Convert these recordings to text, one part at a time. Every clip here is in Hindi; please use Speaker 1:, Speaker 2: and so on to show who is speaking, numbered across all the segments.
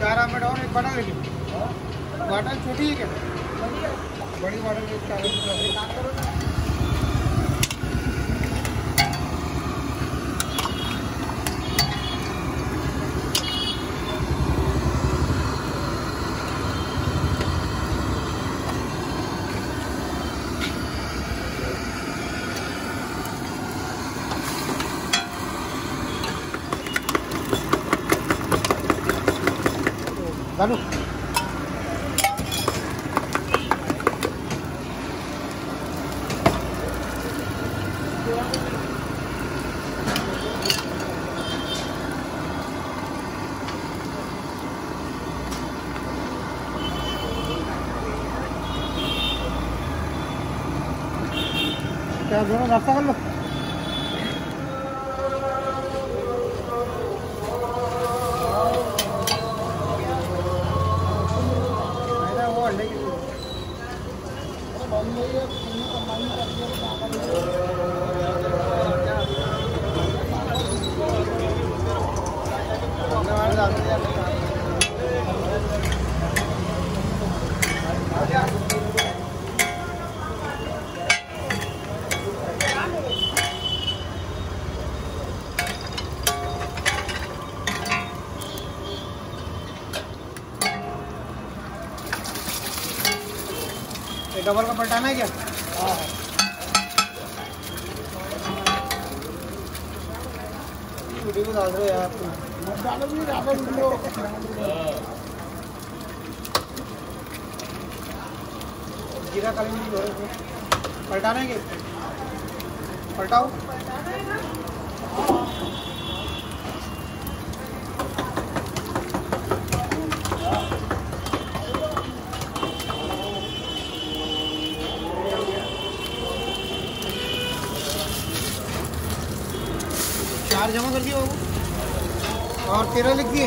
Speaker 1: चार आमलेट और एक बड़ा ले लीजिए छोटी है। क्या बड़ी बॉटल एक दानू क्या दोनों नाश्ता कर लो ये डबल का पलटाना है क्या? वीडियो को डाल रहे यार डालो भी डालो जीरा काली मिर्च हो पलटाना है क्या पलटाओ। चार जमा कर दिए और तेरह लिख दिए।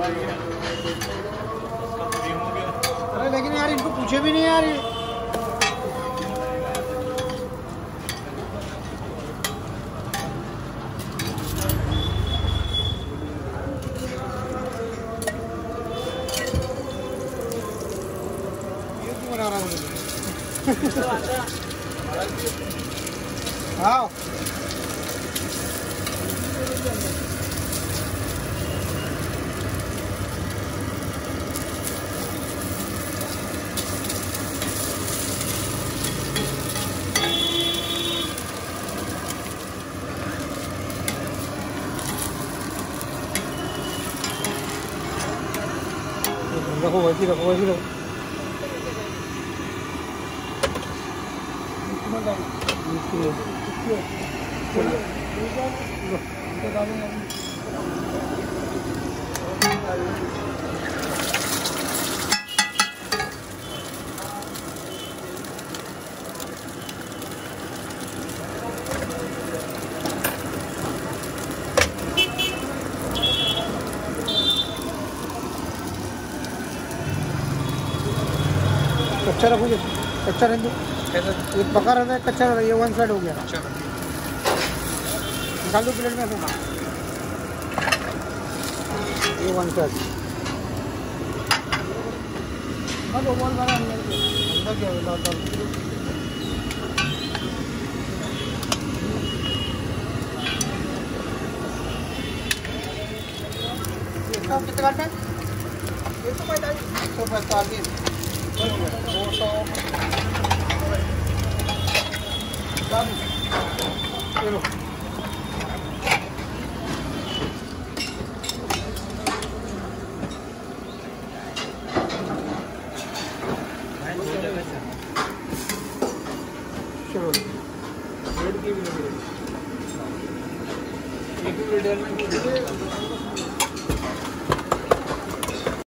Speaker 1: अरे लेकिन यार इनको पूछे भी नहीं यार रखो वैसी रखो वैसी रखो चलो कच्चा रखोगे कच्चा रहने दो ये पका रहता है कच्चा रहता है ये वन साइड हो गया। निकाल दो प्लेट में से ये वन साइड बना अंदर क्या है लाल लाल। कितना है? एक सौ पैंतालीस। एक सौ पैंतालीस। दो सौ चलो चलो
Speaker 2: एक प्लेट